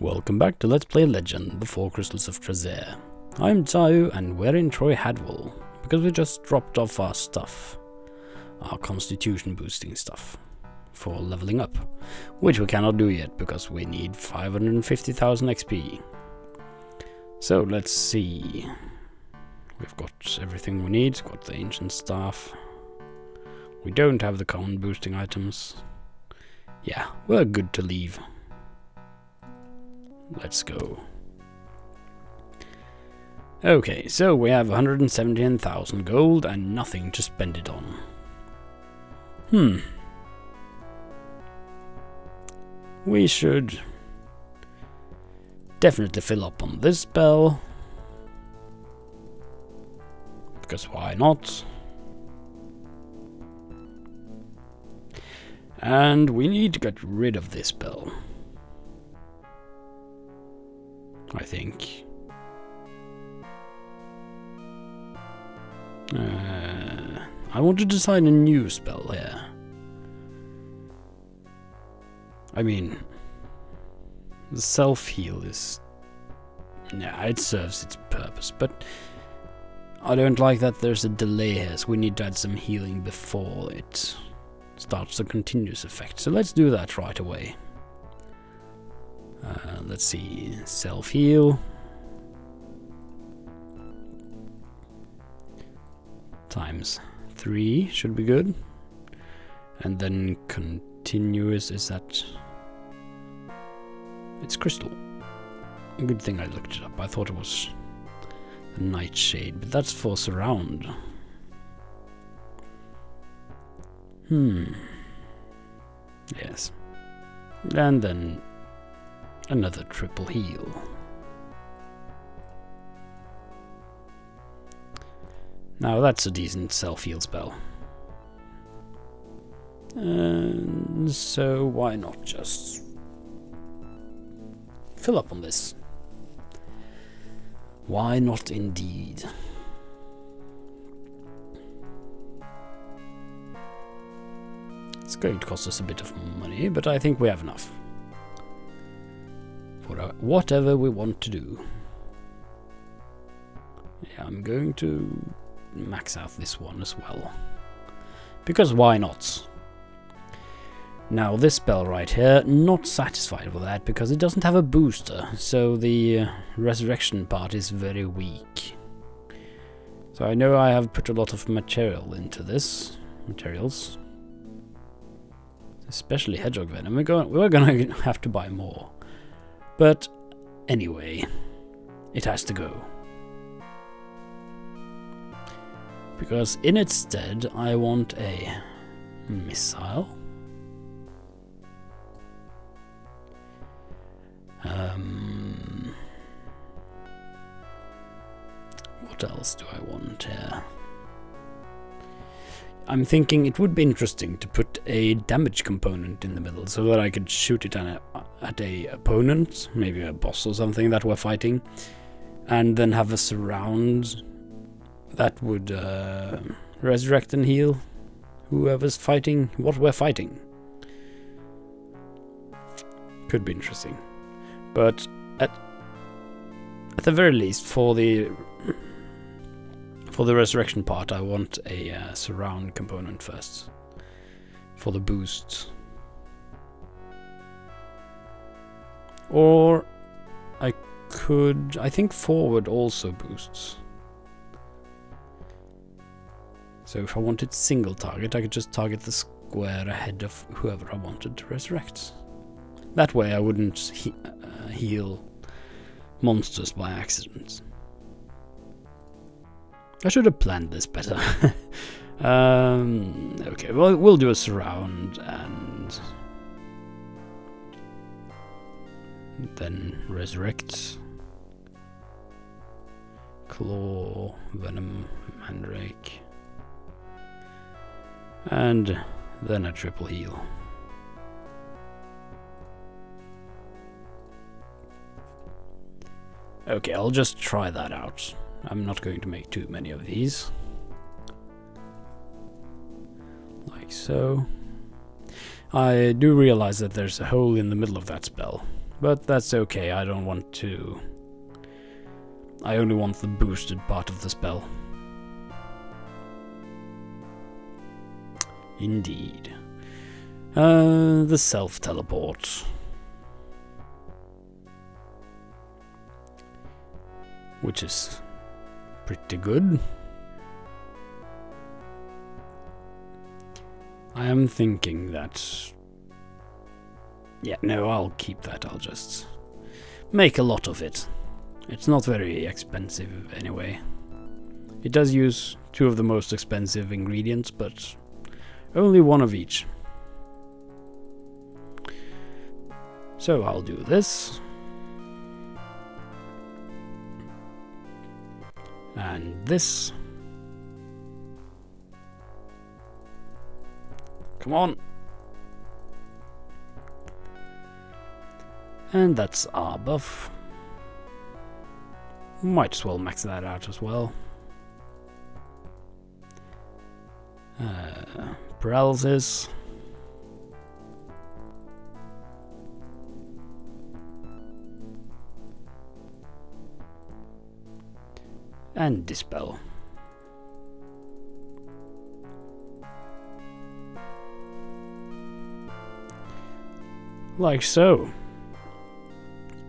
Welcome back to Let's Play Legend, the Four Crystals of Trazere. I'm Tayu and we're in Troy Hadwell, because we just dropped off our stuff. Our constitution boosting stuff. For leveling up. Which we cannot do yet, because we need 550,000 XP. So let's see. We've got everything we need, got the ancient staff. We don't have the common boosting items. Yeah, we're good to leave. Let's go. Okay, so we have 117,000 gold and nothing to spend it on. Hmm. We should definitely fill up on this spell. Because why not? And we need to get rid of this spell. I think. Uh, I want to design a new spell here. I mean, the self-heal is... Yeah, it serves its purpose, but I don't like that there's a delay here, so we need to add some healing before it starts the continuous effect. So let's do that right away. Uh, let's see, self-heal. Times 3 should be good. And then continuous, is that... It's crystal. A good thing I looked it up. I thought it was the nightshade, but that's for surround. Hmm. Yes. And then another triple heal. Now that's a decent self-heal spell. And so why not just fill up on this? Why not indeed? It's going to cost us a bit of money, but I think we have enough. For whatever we want to do. Yeah, I'm going to max out this one as well. Because why not? Now this spell right here, not satisfied with that because it doesn't have a booster, so the uh, resurrection part is very weak. So I know I have put a lot of material into this, materials. Especially hedgehog venom, we're, going, we're gonna have to buy more. But anyway, it has to go. Because in its stead, I want a missile. Um, what else do I want here? I'm thinking it would be interesting to put a damage component in the middle so that I could shoot it at a, at a opponent, maybe a boss or something that we're fighting, and then have a surround that would uh, resurrect and heal whoever's fighting what we're fighting. Could be interesting. But at at the very least, for the for the resurrection part, I want a uh, surround component first for the boosts. Or I could, I think forward also boosts. So if I wanted single target, I could just target the square ahead of whoever I wanted to resurrect. That way I wouldn't he uh, heal monsters by accident. I should have planned this better. um, okay, well, we'll do a surround and then resurrect. Claw, Venom, Mandrake. And then a triple heal. Okay, I'll just try that out. I'm not going to make too many of these. Like so. I do realize that there's a hole in the middle of that spell, But that's okay, I don't want to... I only want the boosted part of the spell. Indeed. Uh, the self-teleport. Which is pretty good. I am thinking that... Yeah, no, I'll keep that. I'll just make a lot of it. It's not very expensive anyway. It does use two of the most expensive ingredients, but only one of each. So I'll do this. And this. Come on. And that's our buff. Might as well max that out as well. Uh, paralysis. And dispel. Like so.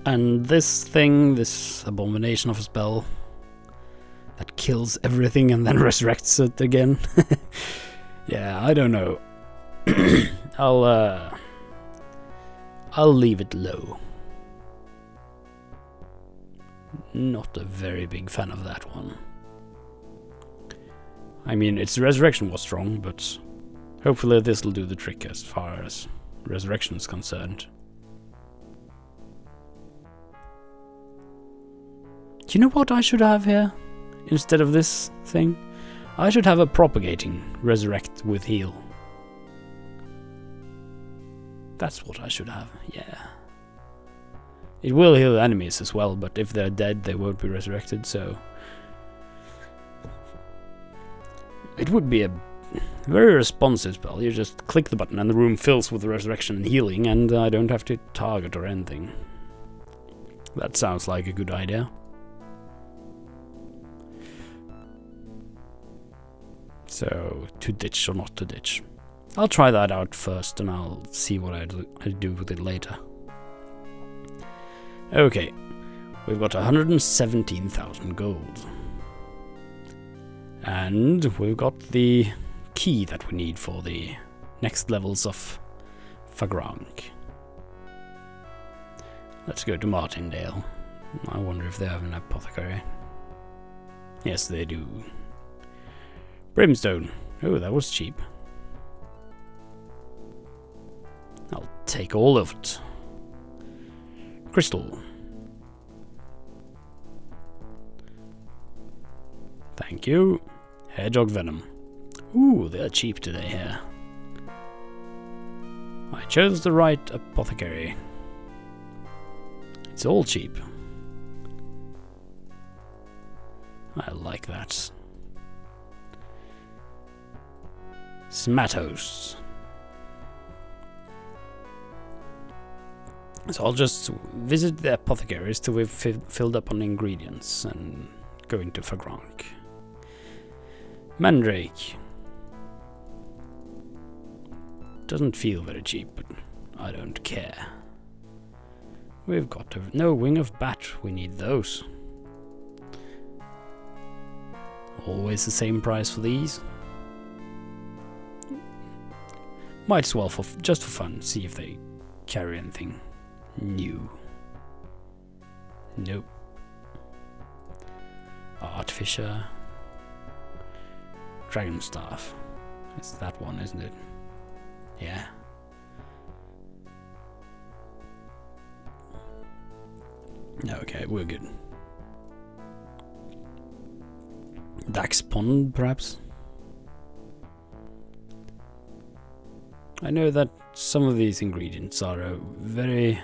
And this thing, this abomination of a spell that kills everything and then resurrects it again. yeah, I don't know. I'll uh I'll leave it low. Not a very big fan of that one. I mean, its resurrection was strong, but hopefully this will do the trick as far as resurrection is concerned. Do you know what I should have here? Instead of this thing? I should have a propagating resurrect with heal. That's what I should have, yeah. It will heal enemies as well, but if they're dead, they won't be resurrected, so... It would be a very responsive spell. You just click the button and the room fills with resurrection and healing, and I don't have to target or anything. That sounds like a good idea. So, to ditch or not to ditch. I'll try that out first and I'll see what I do, I do with it later. Okay, we've got 117,000 gold. And we've got the key that we need for the next levels of Fagrank. Let's go to Martindale. I wonder if they have an apothecary. Yes, they do. Brimstone. Oh, that was cheap. I'll take all of it. Crystal. Thank you. Hedgehog venom. Ooh, they're cheap today here. I chose the right apothecary. It's all cheap. I like that. Smatos. So I'll just visit the apothecaries till we've filled up on ingredients and go into Fagrank. Mandrake. Doesn't feel very cheap, but I don't care. We've got a, no wing of bat, we need those. Always the same price for these. Might as well, for just for fun, see if they carry anything new. Nope. Artificer. Dragon Staff. It's that one, isn't it? Yeah. Okay, we're good. Dax Pond, perhaps? I know that some of these ingredients are uh, very,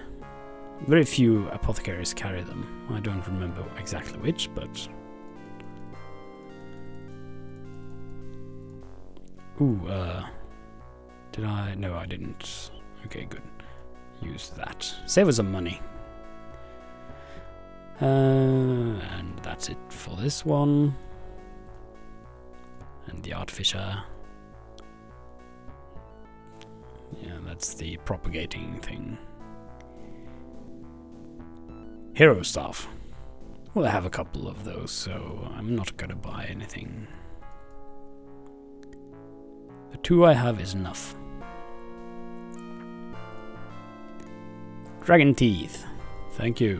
very few apothecaries carry them. I don't remember exactly which, but... Ooh, uh... Did I? No, I didn't. Okay, good. Use that. Save us some money. Uh, and that's it for this one. And the artificer. Yeah, that's the propagating thing. Hero staff. Well, I have a couple of those, so I'm not gonna buy anything. The two I have is enough. Dragon teeth. Thank you.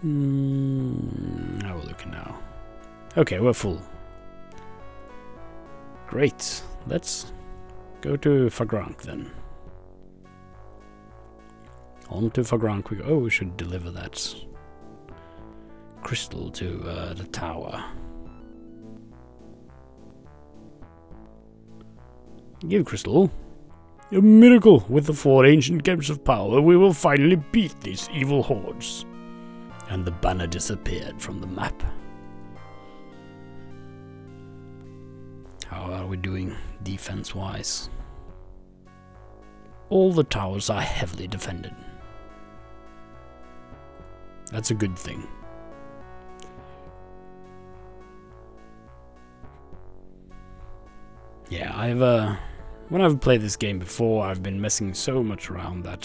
Hmm, are we looking now? Okay, we're full. Great. Let's go to Fagrank then. On to Fagrank we go. Oh, we should deliver that crystal to uh, the tower. Give crystal. A miracle! With the four ancient gems of power, we will finally beat these evil hordes. And the banner disappeared from the map. Are we doing defense wise? All the towers are heavily defended. That's a good thing. Yeah, I've uh when I've played this game before, I've been messing so much around that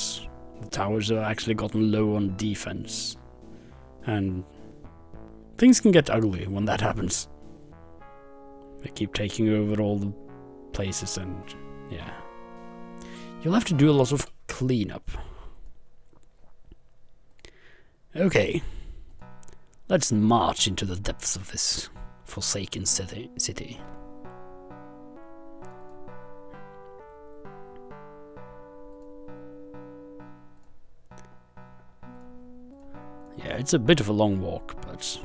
the towers have actually gotten low on defense. And things can get ugly when that happens. They keep taking over all the places and yeah. You'll have to do a lot of cleanup. Okay. Let's march into the depths of this forsaken city. city. Yeah, it's a bit of a long walk, but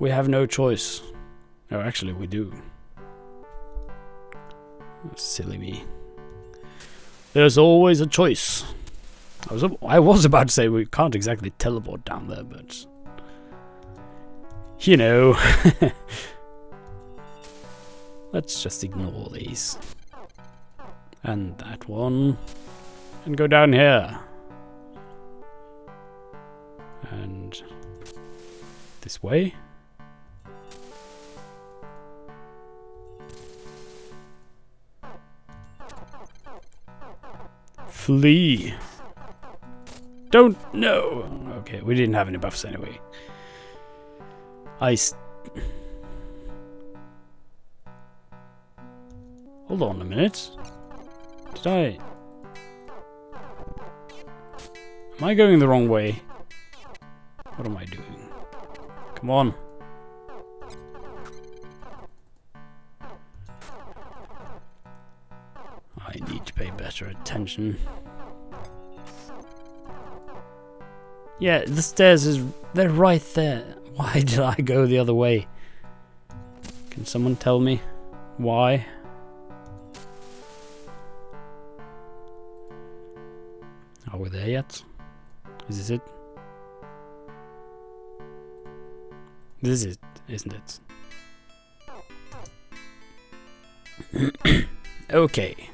we have no choice. No, actually, we do. Silly me. There's always a choice. I was I was about to say we can't exactly teleport down there, but you know. Let's just ignore these. And that one. And go down here. And this way. Flee. Don't know. Okay, we didn't have any buffs anyway. I. Hold on a minute. Did I? Am I going the wrong way? What am I doing? Come on. I pay better attention. Yeah, the stairs is they're right there. Why did I go the other way? Can someone tell me why? Are we there yet? Is this it? This is it, isn't it? okay.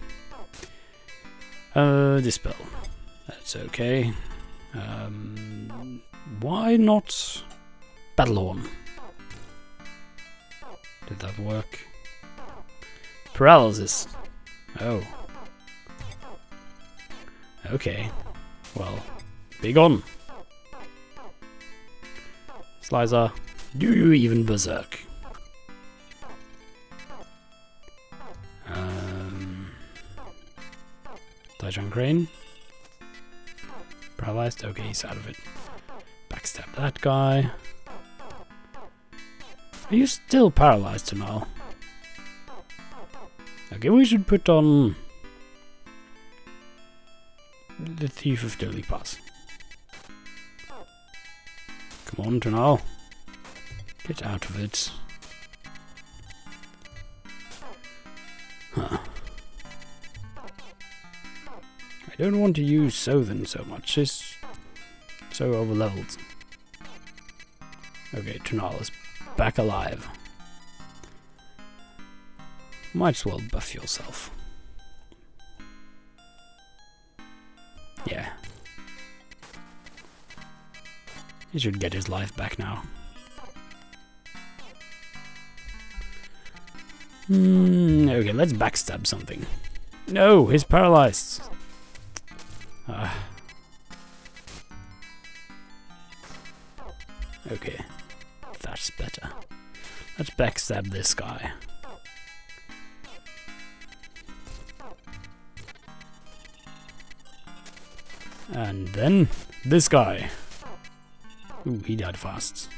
Uh, dispel. That's okay. Um, why not battle Battlehorn? Did that work? Paralysis. Oh. Okay. Well, big on. Slyzaar, do you even berserk? Thai-Chang Krayne. Paralyzed? Okay, he's out of it. Backstab that guy. Are you still paralyzed now? Okay, we should put on the Thief of Deadly Pass. Come on, Tunarle. Get out of it. I don't want to use Zothen so much, it's so overleveled. Okay, Tunarle is back alive. Might as well buff yourself. Yeah. He should get his life back now. Hmm, okay, let's backstab something. No, he's paralyzed. Uh. Okay, that's better. Let's backstab this guy. And then this guy. Ooh, he died fast.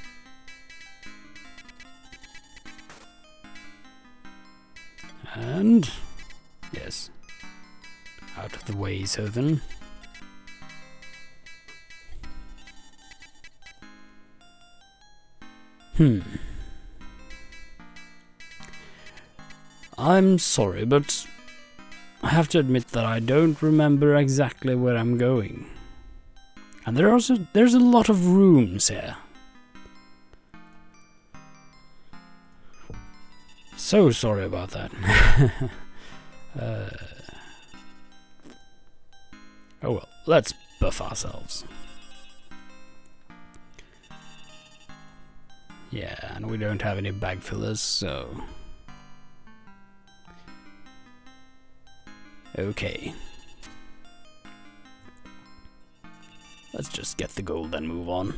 And yes, out of the way, so then. Hmm. I'm sorry, but I have to admit that I don't remember exactly where I'm going. And there are there's a lot of rooms here. So sorry about that. uh, oh well, let's buff ourselves. Yeah, and we don't have any bag fillers, so... Okay. Let's just get the gold and move on.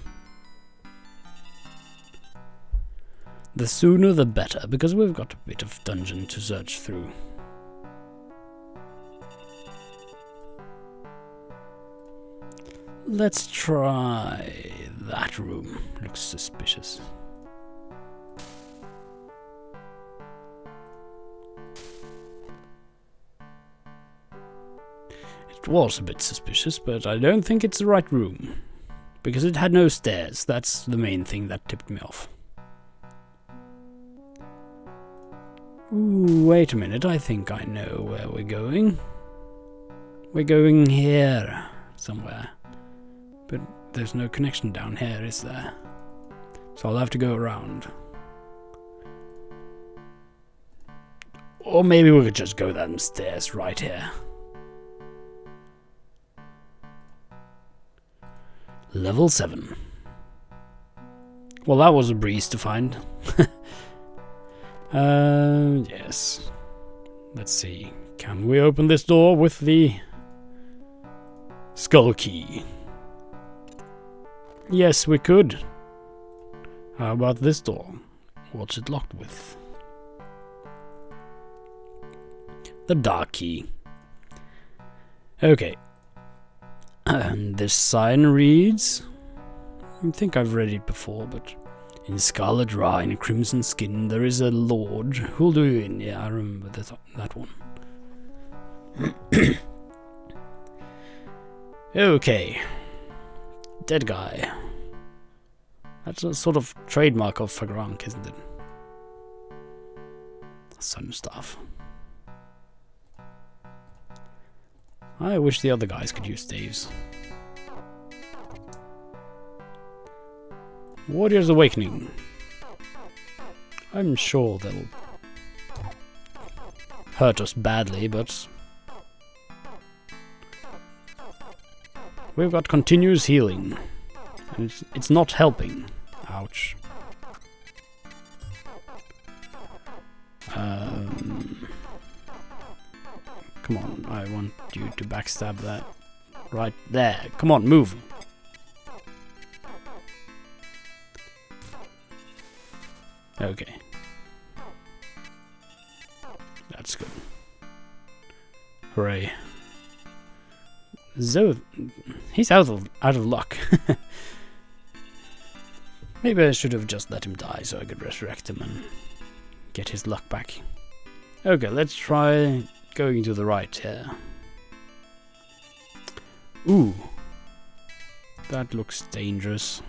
The sooner the better, because we've got a bit of dungeon to search through. Let's try that room. Looks suspicious. Was a bit suspicious, but I don't think it's the right room. Because it had no stairs, that's the main thing that tipped me off. Ooh, wait a minute, I think I know where we're going. We're going here, somewhere. But there's no connection down here, is there? So I'll have to go around. Or maybe we could just go down the stairs right here. Level 7. Well, that was a breeze to find. uh, yes. Let's see. Can we open this door with the skull key? Yes, we could. How about this door? What's it locked with? The dark key. Okay, and this sign reads I think I've read it before, but in scarlet rye and crimson skin there is a lord who'll do you in. Yeah, I remember that, that one. okay. Dead guy. That's a sort of trademark of Fagrank, isn't it? Some stuff. I wish the other guys could use staves. Warrior's Awakening. I'm sure they'll hurt us badly, but we've got continuous healing. And it's, it's not helping. Ouch. Come on, I want you to backstab that. Right there. Come on, move. Okay. That's good. Hooray. Zo, he's out of out of luck. Maybe I should have just let him die so I could resurrect him and get his luck back. Okay, let's try going to the right here. Ooh. That looks dangerous.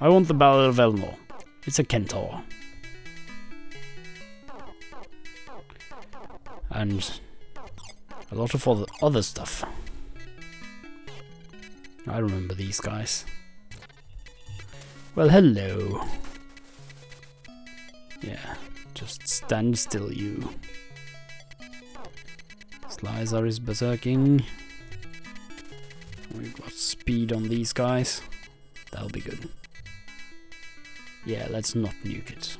I want the Ballad of Elmore. It's a Centaur. And a lot of other, other stuff. I remember these guys. Well, hello. Yeah. Just stand still, you. Slyzaar is berserking. We've got speed on these guys. That'll be good. Yeah, let's not nuke it.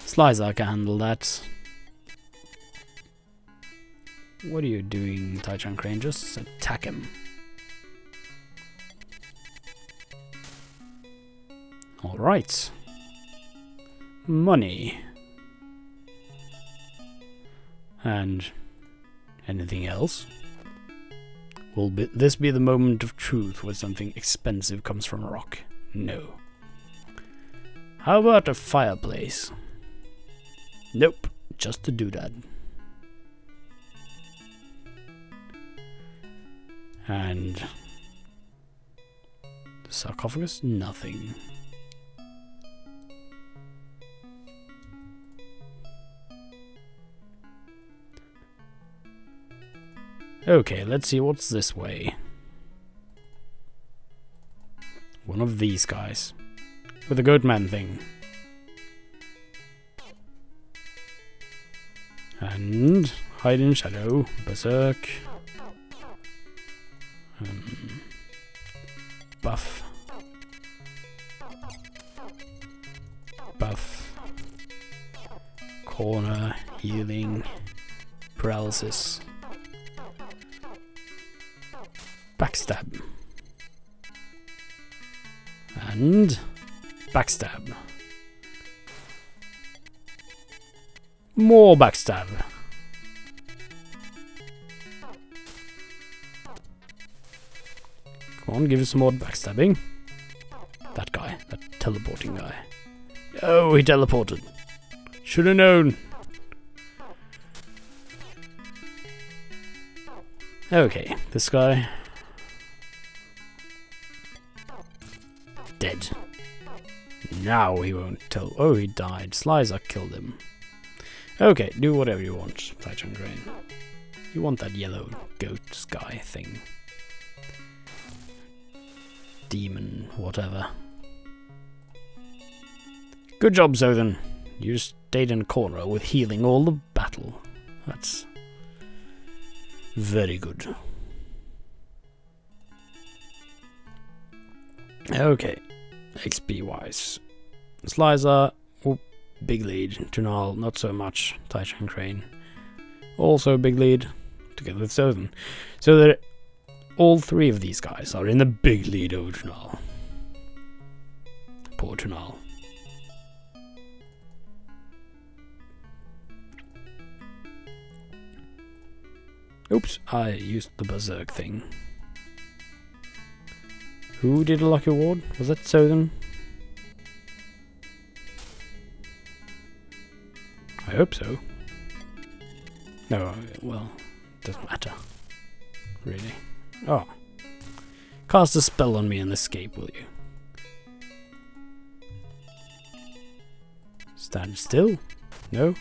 Slyzaar can handle that. What are you doing, Thai-Chang Krayne? Just attack him. Alright. Money. And anything else? Will be this be the moment of truth where something expensive comes from a rock? No. How about a fireplace? Nope, just a doodad. And the sarcophagus? Nothing. Okay, let's see what's this way. One of these guys. With the goatman thing. And hide in shadow, berserk. Um, buff. Buff. Corner, healing, paralysis. Backstab. And backstab. More backstab. Come on, give us some more backstabbing. That guy, that teleporting guy. Oh, he teleported. Should have known. Okay, this guy. Now he won't tell. Oh, he died. Slyzaar killed him. Okay, do whatever you want, Thai-Chang Krayne. You want that yellow goat sky thing. Demon, whatever. Good job, Zothen. You stayed in a corner with healing all the battle. That's very good. Okay, XP wise. Slyzaar, oh, big lead. Tunarle, not so much. Thai-Chang Krayne, also big lead, together with Zothen. So that all three of these guys are in the big lead over Tunarle. Poor Tunarle. Oops, I used the berserk thing. Who did a lucky award? Was that Zothen? I hope so. No, uh, well, doesn't matter. Really. Oh. Cast a spell on me and escape, will you? Stand still? No?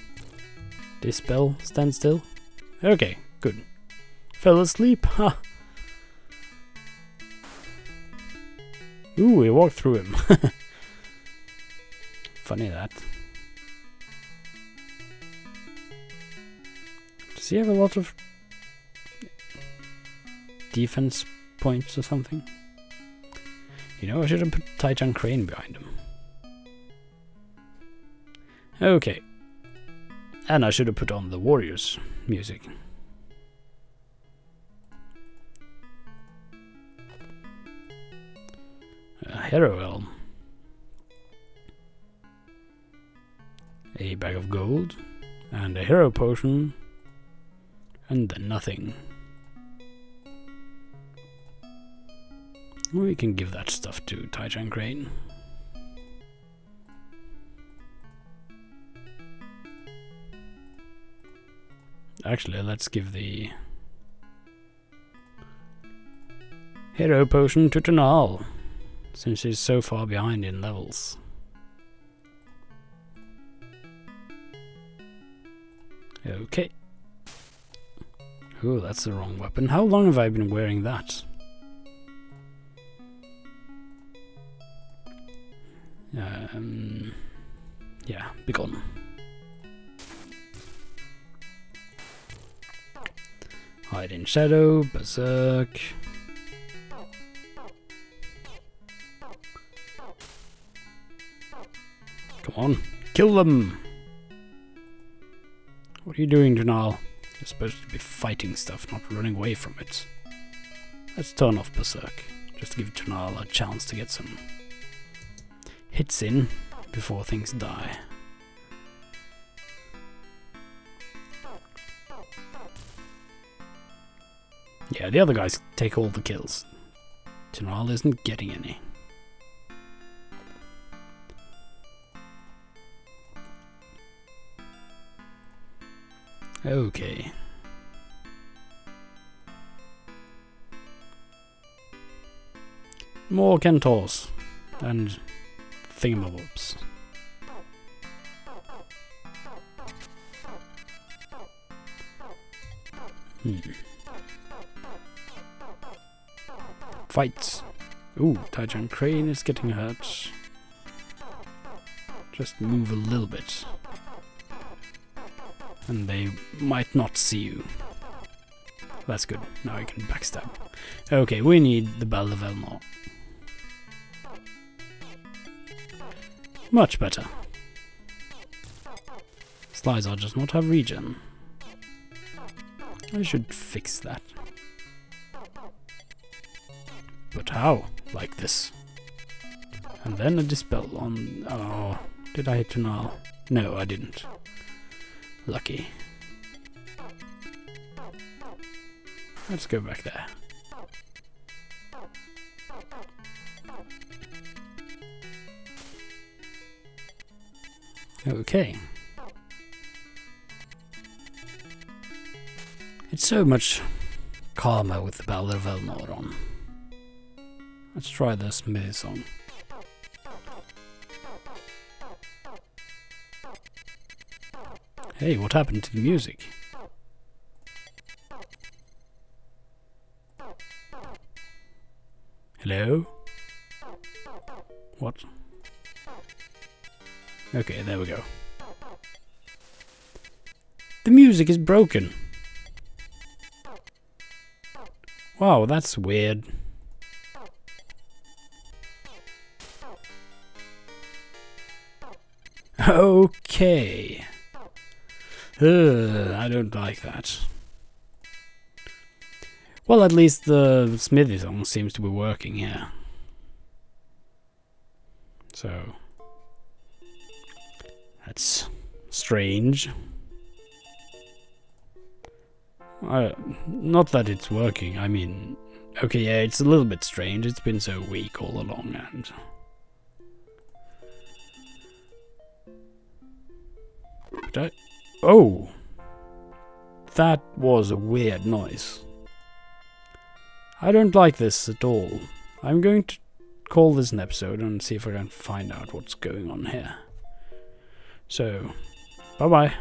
Dispel? Stand still? Okay, good. Fell asleep, ha! Ooh, we walked through him. Funny that. He have a lot of defense points or something? You know, I should have put Thai-Chang Krayne behind him. Okay. And I should have put on the Warriors music. A Hero Elm. A bag of gold. And a hero potion. And then nothing. We can give that stuff to Thai-Chang Krayne. Actually, let's give the hero potion to Tunarle, since he's so far behind in levels. Okay. Ooh, that's the wrong weapon. How long have I been wearing that? Um, yeah, be gone. Hide in shadow, berserk. Come on, kill them! What are you doing, Tunarle? You're supposed to be fighting stuff, not running away from it. Let's turn off Berserk, just give Tunarle a chance to get some hits in before things die. Yeah, the other guys take all the kills. Tunarle isn't getting any. Okay. More Kentors and thingamabobs. Hmm. Fights. Ooh, Thai-Chang Krayne is getting hurt. Just move a little bit. And they might not see you. That's good. Now I can backstab. Okay, we need the Bell of Elnor. Much better. Slyzaar does not have regen. I should fix that. But how? Like this. And then a dispel on... Oh, did I hit Tunarle? No, I didn't. Lucky. Let's go back there. Okay. It's so much calmer with the Ballad of Elnor on. Let's try this Smithy song. Hey, what happened to the music? Hello? What? Okay, there we go. The music is broken. Wow, that's weird. Okay. I don't like that. Well, at least the Smithy song seems to be working here. So... That's strange. Uh, not that it's working, I mean... Okay, yeah, it's a little bit strange. It's been so weak all along, and... But I... Oh! That was a weird noise. I don't like this at all. I'm going to call this an episode and see if I can find out what's going on here. So, bye bye.